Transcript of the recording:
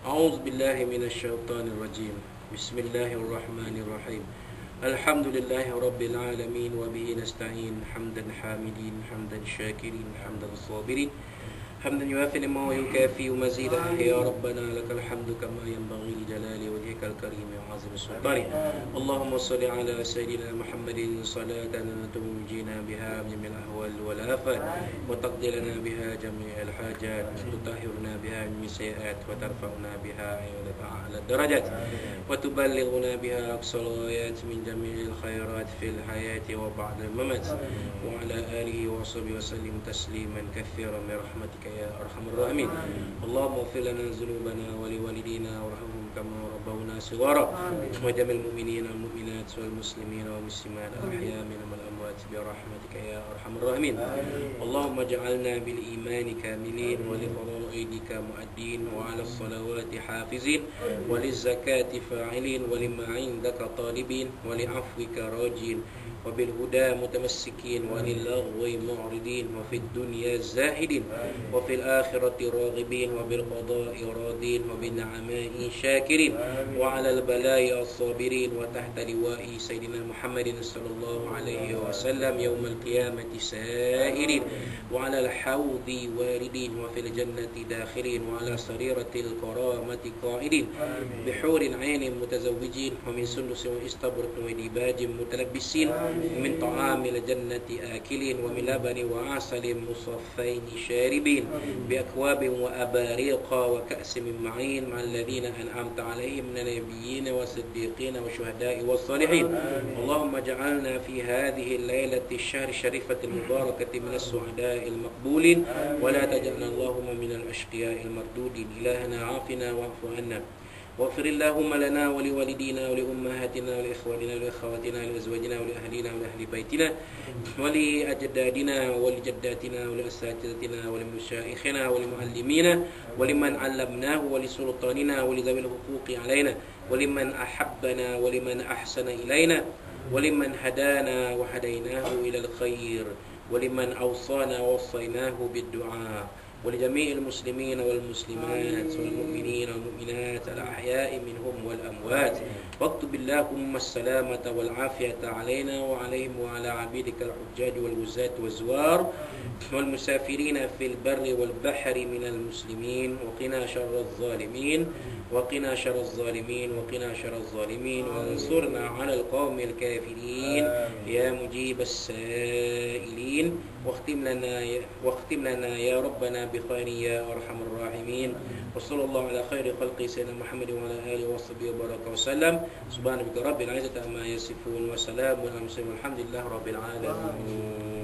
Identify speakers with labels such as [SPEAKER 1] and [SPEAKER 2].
[SPEAKER 1] أعوذ بالله من الشيطان الرجيم. بسم الله الرحمن الرحيم. الحمد لله رب العالمين وبه نستعين حمدا حامدين حمدا شاكرين حمدا صابرين. حمدا يوافي نعمه ويكافي مزيدا. يا ربنا لك الحمد كما ينبغي لجلال وجهك الكريم وعظيم سلطانك اللهم صل على سيدنا محمد صلاة تنجينا بها من الأهوال والآفات وتقضي لنا بها جميع الحاجات وتطهرنا بها من السيئات وترفعنا بها أعلى الدرجات وتبلغنا بها أقصى الغايات من جميع الخيرات في الحياة وبعد الممات. وعلى آله وصحبه وسلم تسليما كثيرا برحمتك يا أرحم الراحمين. اللهم اغفر لنا ذنوبنا ولوالدينا وارحمهم كما ربونا صغارا. وجميع المؤمنين والمؤمنات والمسلمين والمسلمات الأحياء منهم الأموات برحمتك يا أرحم الراحمين. اللهم اجعلنا بالإيمان كاملين ولفرائضك مؤدين وعلى الصلوات حافظين وللزكاة فاعلين ولما عندك طالبين ولعفوك راجين وبالهدى متمسكين وللغو معرضين وفي الدنيا زاهدين. وفي الآخرة راغبين وبالقضاء راضين وبالنعماء شاكرين وعلى البلايا الصابرين وتحت لواء سيدنا محمد صلى الله عليه وسلم يوم القيامة سائرين. وعلى الحوض واردين وفي الجنة داخلين وعلى سريرة الكرامة قائدين. بحور عين متزوجين ومن سندس واستبرق وديباج متلبسين. ومن طعام الجنة آكلين ومن لبن وعسل مصفين شاربين. بأكواب وأباريق وكأس من معين مع الذين أنعمت عليهم من النبيين والصديقين والشهداء والصالحين. اللهم اجعلنا في هذه الليلة الشهر الشريفة المباركة من السعداء المقبولين. ولا تجعلنا اللهم من الأشقياء المردودين. إلهنا عافنا واعف عنا. واغفر اللهم لنا ولوالدينا ولأمهاتنا ولإخواننا ولأخواتنا ولأزواجنا ولأهلنا ولأهل بيتنا ولأجدادنا ولجداتنا ولأساتذتنا ولمشايخنا ولمعلمينا ولمن علمناه ولسلطاننا ولذوي الحقوق علينا ولمن أحبنا ولمن أحسن إلينا ولمن هدانا وهديناه إلى الخير ولمن أوصانا ووصيناه بالدعاء ولجميع المسلمين والمسلمات والمؤمنين والمؤمنات الأحياء منهم والأموات. واكتب اللهم السلامة والعافية علينا وعليهم وعلى عبيدك الحجاج والوزاة والزوار والمسافرين في البر والبحر من المسلمين. وقنا شر الظالمين وقنا شر الظالمين وقنا شر الظالمين. وانصرنا على القوم الكافرين. يا مجيب السائلين. واختم لنا واختم لنا يا ربنا بخير يا ارحم الراحمين. وصلى الله على خير خلق سيدنا محمد وعلى آله وصحبه وبارك وسلم. سبحان ربك رب العزة عما يصفون وسلام على المرسلين والحمد لله رب العالمين.